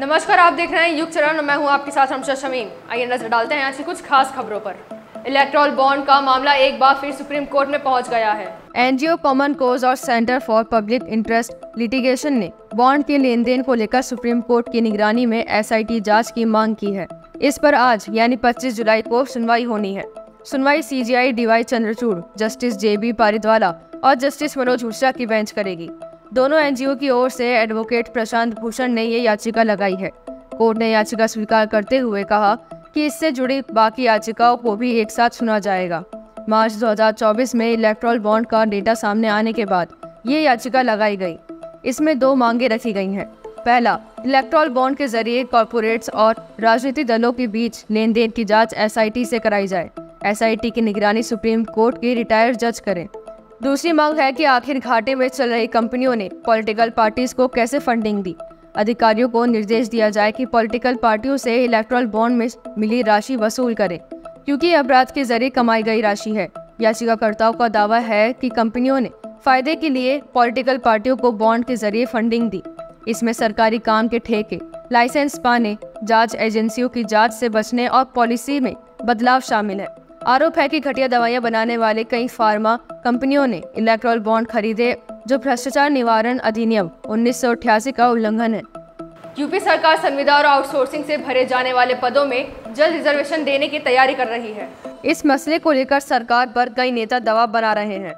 नमस्कार, आप देख रहे हैं युग चरण मैं हूँ आपके साथ हमशा शमीम। आइए नज़र डालते हैं आज की कुछ खास खबरों पर। इलेक्ट्रॉल बॉन्ड का मामला एक बार फिर सुप्रीम कोर्ट में पहुँच गया है। एनजीओ, कॉमन कोज और centre for public interest litigation ने बॉन्ड के लेन देन को लेकर सुप्रीम कोर्ट की निगरानी में एसआईटी जाँच की मांग की है। इस पर आज, यानी 25 जुलाई को सुनवाई होनी है। सुनवाई CGI DY Chandrachud, justice J B Pardiwala और जस्टिस मनोज मिश्रा की बेंच करेगी। दोनों एनजीओ की ओर से एडवोकेट प्रशांत भूषण ने ये याचिका लगाई है। कोर्ट ने याचिका स्वीकार करते हुए कहा कि इससे जुड़ी बाकी याचिकाओं को भी एक साथ सुना जाएगा। मार्च 2024 में इलेक्ट्रॉल बॉन्ड का डेटा सामने आने के बाद ये याचिका लगाई गई। इसमें दो मांगे रखी गई हैं। पहला, इलेक्ट्रॉल बॉन्ड के ज़रिए कॉरपोरेट्स और राजनीतिक दलों के बीच लेन देन की जाँच एसआईटी से कराई जाए। एसआईटी की निगरानी सुप्रीम कोर्ट के रिटायर्ड जज करें। दूसरी मांग है कि आखिर घाटे में चल रही कंपनियों ने पॉलिटिकल पार्टीज़ को कैसे फंडिंग दी? अधिकारियों को निर्देश दिया जाए कि पॉलिटिकल पार्टियों से इलेक्ट्रल बॉन्ड में मिली राशि वसूल करें, क्योंकि अपराध के ज़रिए कमाई गई राशि है। याचिकाकर्ताओं का दावा है कि कंपनियों ने फ़ायदे के लिए पॉलिटिकल पार्टियों को बॉन्ड के ज़रिए फंडिंग दी। इसमें सरकारी काम के ठेके, लाइसेंस पाने, जाँच एजेंसियों की जाँच से बचने और पॉलिसी में बदलाव शामिल है। आरोप है कि घटिया दवाइयाँ बनाने वाले कई फार्मा कंपनियों ने इलेक्ट्रॉल बॉन्ड खरीदे, जो भ्रष्टाचार निवारण अधिनियम उन्नीस सौ अठासी का उल्लंघन है। यूपी सरकार संविदा और आउटसोर्सिंग से भरे जाने वाले पदों में जल्द रिजर्वेशन देने की तैयारी कर रही है। इस मसले को लेकर सरकार पर कई नेता दबाव बना रहे हैं।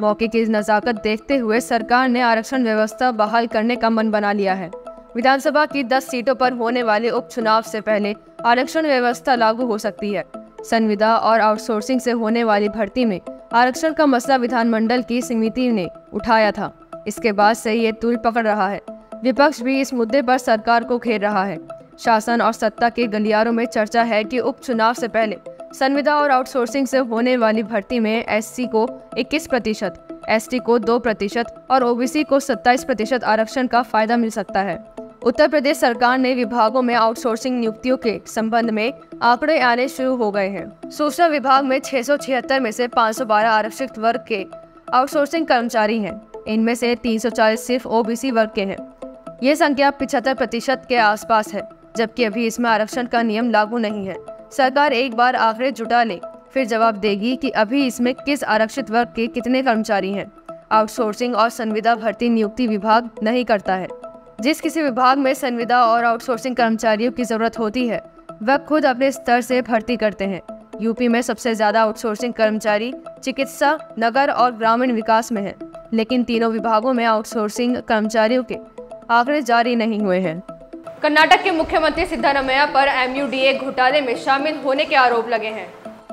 मौके की नजाकत देखते हुए सरकार ने आरक्षण व्यवस्था बहाल करने का मन बना लिया है। विधानसभा की 10 सीटों पर होने वाले उपचुनाव से पहले आरक्षण व्यवस्था लागू हो सकती है। संविदा और आउटसोर्सिंग से होने वाली भर्ती में आरक्षण का मसला विधानमंडल की समिति ने उठाया था। इसके बाद से ये तुल पकड़ रहा है। विपक्ष भी इस मुद्दे पर सरकार को घेर रहा है। शासन और सत्ता के गलियारों में चर्चा है कि उपचुनाव से पहले संविदा और आउटसोर्सिंग से होने वाली भर्ती में एससी को 21 प्रतिशत एस को 2 प्रतिशत और ओबीसी को 27 प्रतिशत आरक्षण का फ़ायदा मिल सकता है। उत्तर प्रदेश सरकार ने विभागों में आउटसोर्सिंग नियुक्तियों के संबंध में आंकड़े आने शुरू हो गए हैं। सूचना विभाग में छह सौ छिहत्तर में से 512 आरक्षित वर्ग के आउटसोर्सिंग कर्मचारी हैं। इनमें से 340 सिर्फ़ ओबीसी वर्ग के हैं। ये संख्या पिछहत्तर प्रतिशत के आसपास है, जबकि अभी इसमें आरक्षण का नियम लागू नहीं है। सरकार एक बार आंकड़े जुटा ले, फिर जवाब देगी कि अभी इसमें किस आरक्षित वर्ग के कितने कर्मचारी हैं। आउटसोर्सिंग और संविदा भर्ती नियुक्ति विभाग नहीं करता है। जिस किसी विभाग में संविदा और आउटसोर्सिंग कर्मचारियों की ज़रूरत होती है, वह खुद अपने स्तर से भर्ती करते हैं। यूपी में सबसे ज़्यादा आउटसोर्सिंग कर्मचारी चिकित्सा, नगर और ग्रामीण विकास में है, लेकिन तीनों विभागों में आउटसोर्सिंग कर्मचारियों के आंकड़े जारी नहीं हुए हैं। कर्नाटक के मुख्यमंत्री सिद्धारमैया पर एमयूडीए घोटाले में शामिल होने के आरोप लगे हैं।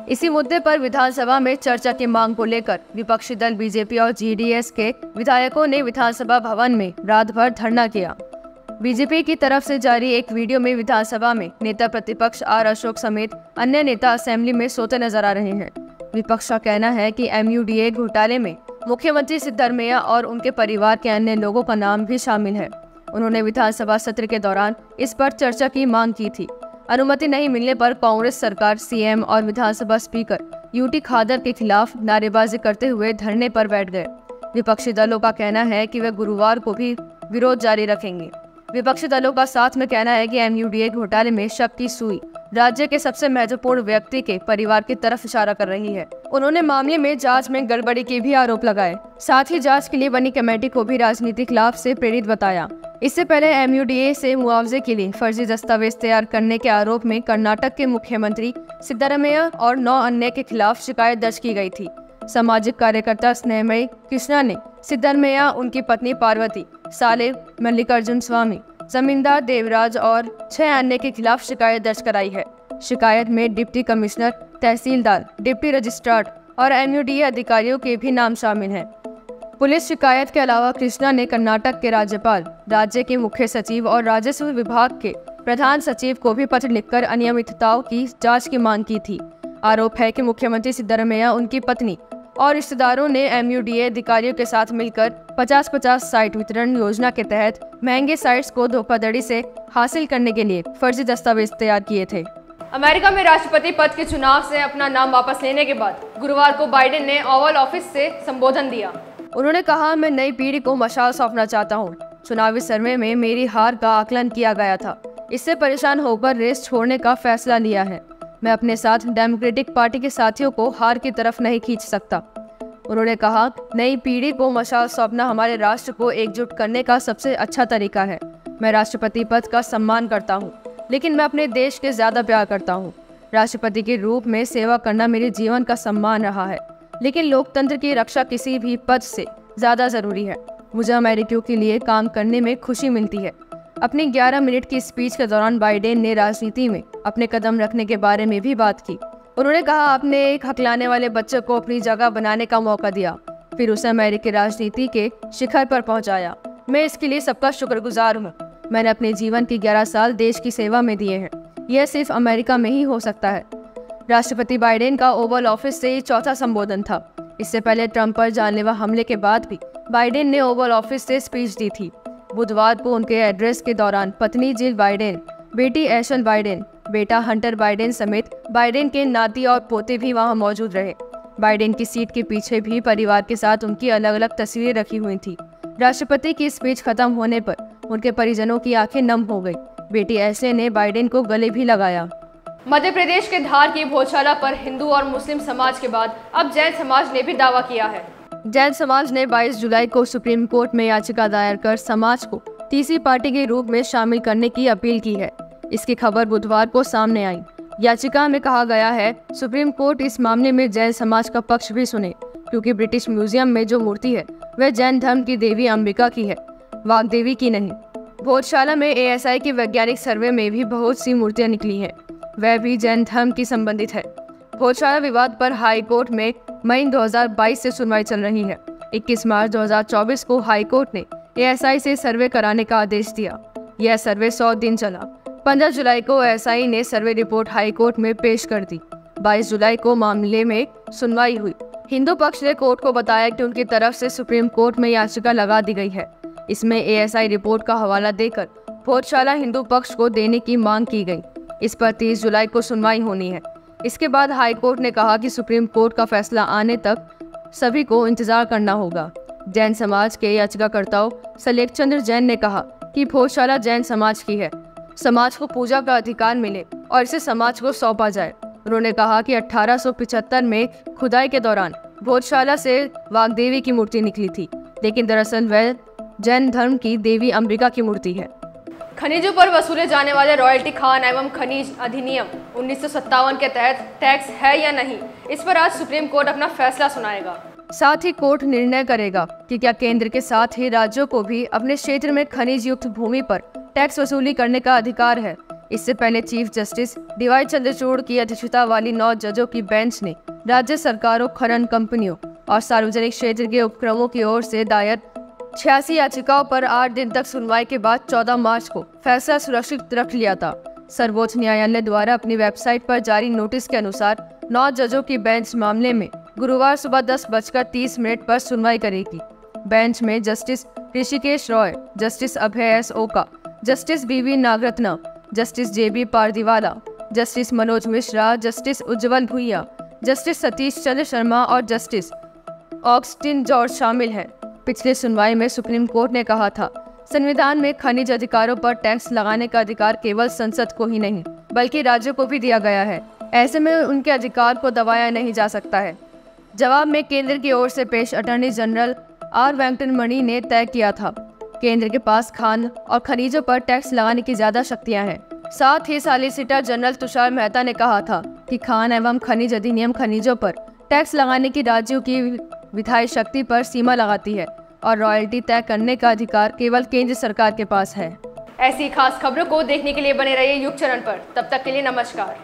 इसी मुद्दे पर विधानसभा में चर्चा की मांग को लेकर विपक्षी दल बीजेपी और जीडीएस के विधायकों ने विधानसभा भवन में रात भर धरना किया। बीजेपी की तरफ़ से जारी एक वीडियो में विधानसभा में नेता प्रतिपक्ष आर अशोक समेत अन्य नेता असेंबली में सोते नज़र आ रहे हैं। विपक्ष का कहना है कि एमयूडीए घोटाले में मुख्यमंत्री सिद्धरमैया और उनके परिवार के अन्य लोगों का नाम भी शामिल है। उन्होंने विधानसभा सत्र के दौरान इस पर चर्चा की मांग की थी। अनुमति नहीं मिलने पर कांग्रेस सरकार, सीएम और विधानसभा स्पीकर यूटी खादर के खिलाफ नारेबाजी करते हुए धरने पर बैठ गए। विपक्षी दलों का कहना है कि वे गुरुवार को भी विरोध जारी रखेंगे। विपक्षी दलों का साथ में कहना है कि एमयूडीए घोटाले में शक की सुई राज्य के सबसे महत्वपूर्ण व्यक्ति के परिवार की तरफ़ इशारा कर रही है। उन्होंने मामले में जाँच में गड़बड़ी के भी आरोप लगाए। साथ ही जाँच के लिए बनी कमेटी को भी राजनीतिक लाभ से प्रेरित बताया। इससे पहले एमयूडीए से मुआवजे के लिए फर्जी दस्तावेज़ तैयार करने के आरोप में कर्नाटक के मुख्यमंत्री सिद्धरमैया और नौ अन्य के खिलाफ शिकायत दर्ज की गई थी। सामाजिक कार्यकर्ता स्नेहमयी कृष्णा ने सिद्धरमैया, उनकी पत्नी पार्वती, साले मल्लिकार्जुन स्वामी, जमींदार देवराज और छह अन्य के खिलाफ शिकायत दर्ज कराई है। शिकायत में डिप्टी कमिश्नर, तहसीलदार, डिप्टी रजिस्ट्रार और एमयूडीए अधिकारियों के भी नाम शामिल हैं। पुलिस शिकायत के अलावा कृष्णा ने कर्नाटक के राज्यपाल, राज्य के मुख्य सचिव और राजस्व विभाग के प्रधान सचिव को भी पत्र लिखकर अनियमितताओं की जाँच की मांग की थी। आरोप है कि मुख्यमंत्री सिद्धरमैया, उनकी पत्नी और रिश्तेदारों ने एमयूडीए अधिकारियों के साथ मिलकर 50-50 साइट वितरण योजना के तहत महँगे साइट्स को धोखाधड़ी से हासिल करने के लिए फर्जी दस्तावेज़ तैयार किए थे। अमेरिका में राष्ट्रपति पद के चुनाव से अपना नाम वापस लेने के बाद गुरुवार को बाइडेन ने ओवल ऑफ़िस से संबोधन दिया। उन्होंने कहा, मैं नई पीढ़ी को मशाल सौंपना चाहता हूँ। चुनावी सर्वे में मेरी हार का आकलन किया गया था। इससे परेशान होकर रेस छोड़ने का फैसला लिया है। मैं अपने साथ डेमोक्रेटिक पार्टी के साथियों को हार की तरफ़ नहीं खींच सकता। उन्होंने कहा, नई पीढ़ी को मशाल सौंपना हमारे राष्ट्र को एकजुट करने का सबसे अच्छा तरीका है। मैं राष्ट्रपति पद का सम्मान करता हूँ, लेकिन मैं अपने देश के ज़्यादा प्यार करता हूँ। राष्ट्रपति के रूप में सेवा करना मेरे जीवन का सम्मान रहा है। लेकिन लोकतंत्र की रक्षा किसी भी पद से ज़्यादा ज़रूरी है। मुझे अमेरिकियों के लिए काम करने में खुशी मिलती है। अपनी 11 मिनट की स्पीच के दौरान बाइडेन ने राजनीति में अपने कदम रखने के बारे में भी बात की। उन्होंने कहा, आपने एक हकलाने वाले बच्चे को अपनी जगह बनाने का मौका दिया। फिर उसे अमेरिकी राजनीति के शिखर पर पहुँचाया। मैं इसके लिए सबका शुक्रगुजार हूँ। मैंने अपने जीवन के 11 साल देश की सेवा में दिए हैं। यह सिर्फ़ अमेरिका में ही हो सकता है। राष्ट्रपति बाइडेन का ओवल ऑफ़िस से चौथा संबोधन था। इससे पहले ट्रंप पर जानलेवा हमले के बाद भी बाइडेन ने ओवल ऑफ़िस से स्पीच दी थी। बुधवार को उनके एड्रेस के दौरान पत्नी जिल बाइडेन, बेटी एशन बाइडेन, बेटा हंटर बाइडेन समेत बाइडेन के नाती और पोते भी वहाँ मौजूद रहे। बाइडेन की सीट के पीछे भी परिवार के साथ उनकी अलग अलग तस्वीरें रखी हुई थी। राष्ट्रपति की स्पीच खत्म होने पर उनके परिजनों की आँखें नम हो गई। बेटी ऐसे ने बाइडेन को गले भी लगाया। मध्य प्रदेश के धार की भोजशाला पर हिंदू और मुस्लिम समाज के बाद अब जैन समाज ने भी दावा किया है। जैन समाज ने 22 जुलाई को सुप्रीम कोर्ट में याचिका दायर कर समाज को तीसरी पार्टी के रूप में शामिल करने की अपील की है। इसकी खबर बुधवार को सामने आई। याचिका में कहा गया है, सुप्रीम कोर्ट इस मामले में जैन समाज का पक्ष भी सुने, क्योंकि ब्रिटिश म्यूज़ियम में जो मूर्ति है, वह जैन धर्म की देवी अंबिका की है, वागदेवी की नहीं। भोजशाला में एएसआई के वैज्ञानिक सर्वे में भी बहुत सी मूर्तियाँ निकली हैं। वह भी जैन धर्म की संबंधित है। भोजशाला विवाद पर हाई कोर्ट में मई 2022 से सुनवाई चल रही है। 21 मार्च 2024 को हाई कोर्ट ने एएसआई से सर्वे कराने का आदेश दिया। यह सर्वे 100 दिन चला। 15 जुलाई को एएसआई ने सर्वे रिपोर्ट हाई कोर्ट में पेश कर दी। 22 जुलाई को मामले में सुनवाई हुई। हिंदू पक्ष ने कोर्ट को बताया कि उनकी तरफ़ से सुप्रीम कोर्ट में याचिका लगा दी गई है। इसमें एएसआई रिपोर्ट का हवाला देकर भोजशाला हिंदू पक्ष को देने की मांग की गई। इस पर 30 जुलाई को सुनवाई होनी है। इसके बाद हाई कोर्ट ने कहा कि सुप्रीम कोर्ट का फैसला आने तक सभी को इंतज़ार करना होगा। जैन समाज के याचिकाकर्ताओं, सलेख चंद्र जैन ने कहा कि भोजशाला जैन समाज की है। समाज को पूजा का अधिकार मिले और इसे समाज को सौंपा जाए। उन्होंने कहा कि 1875 में खुदाई के दौरान भोजशाला से वागदेवी की मूर्ति निकली थी, लेकिन दरअसल वह जैन धर्म की देवी अम्बिका की मूर्ति है। खनिजों पर वसूले जाने वाले रॉयल्टी खान एवं खनिज अधिनियम उन्नीस सौ सत्तावन के तहत टैक्स है या नहीं, इस पर आज सुप्रीम कोर्ट अपना फैसला सुनाएगा। साथ ही कोर्ट निर्णय करेगा कि क्या केंद्र के साथ ही राज्यों को भी अपने क्षेत्र में खनिज युक्त भूमि पर टैक्स वसूली करने का अधिकार है। इससे पहले चीफ जस्टिस डीवाई चंद्रचूड़ की अध्यक्षता वाली नौ जजों की बेंच ने राज्य सरकारों, खनन कंपनियों और सार्वजनिक क्षेत्र के उपक्रमों की ओर से दायर छियासी याचिकाओं पर आठ दिन तक सुनवाई के बाद 14 मार्च को फैसला सुरक्षित रख लिया था। सर्वोच्च न्यायालय द्वारा अपनी वेबसाइट पर जारी नोटिस के अनुसार नौ जजों की बेंच मामले में गुरुवार सुबह दस बजकर तीस मिनट पर सुनवाई करेगी। बेंच में justice Hrishikesh Roy, justice Abhay S Oka, justice B V Nagarathna, justice J B Pardiwala, justice Manoj Mishra, justice Ujjal Bhuyan, justice Satish Chandra Sharma और जस्टिस ऑक्सटिन जॉर्ज शामिल हैं। पिछले सुनवाई में सुप्रीम कोर्ट ने कहा था, संविधान में खनिज अधिकारों पर टैक्स लगाने का अधिकार केवल संसद को ही नहीं, बल्कि राज्यों को भी दिया गया है। ऐसे में उनके अधिकार को दबाया नहीं जा सकता है। जवाब में केंद्र की ओर से पेश attorney general R Venkataramani ने तय किया था, केंद्र के पास खान और खनिजों पर टैक्स लगाने की ज़्यादा शक्तियाँ हैं। साथ ही सॉलिसिटर जनरल तुषार मेहता ने कहा था कि खान एवं खनिज अधिनियम खनिजों पर टैक्स लगाने की राज्यों की विधायी शक्ति पर सीमा लगाती है और रॉयल्टी तय करने का अधिकार केवल केंद्र सरकार के पास है। ऐसी खास खबरों को देखने के लिए बने रहिए युग चरण पर। तब तक के लिए नमस्कार।